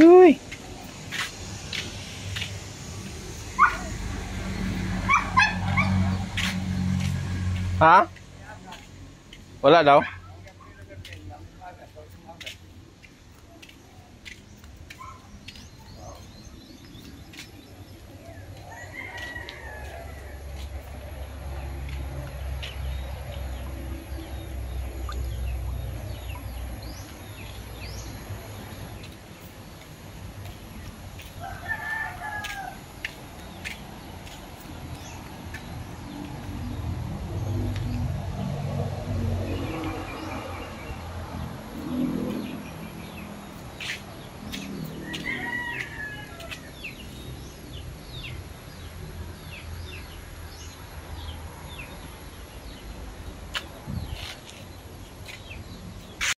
Uy. Ha? Wala daw?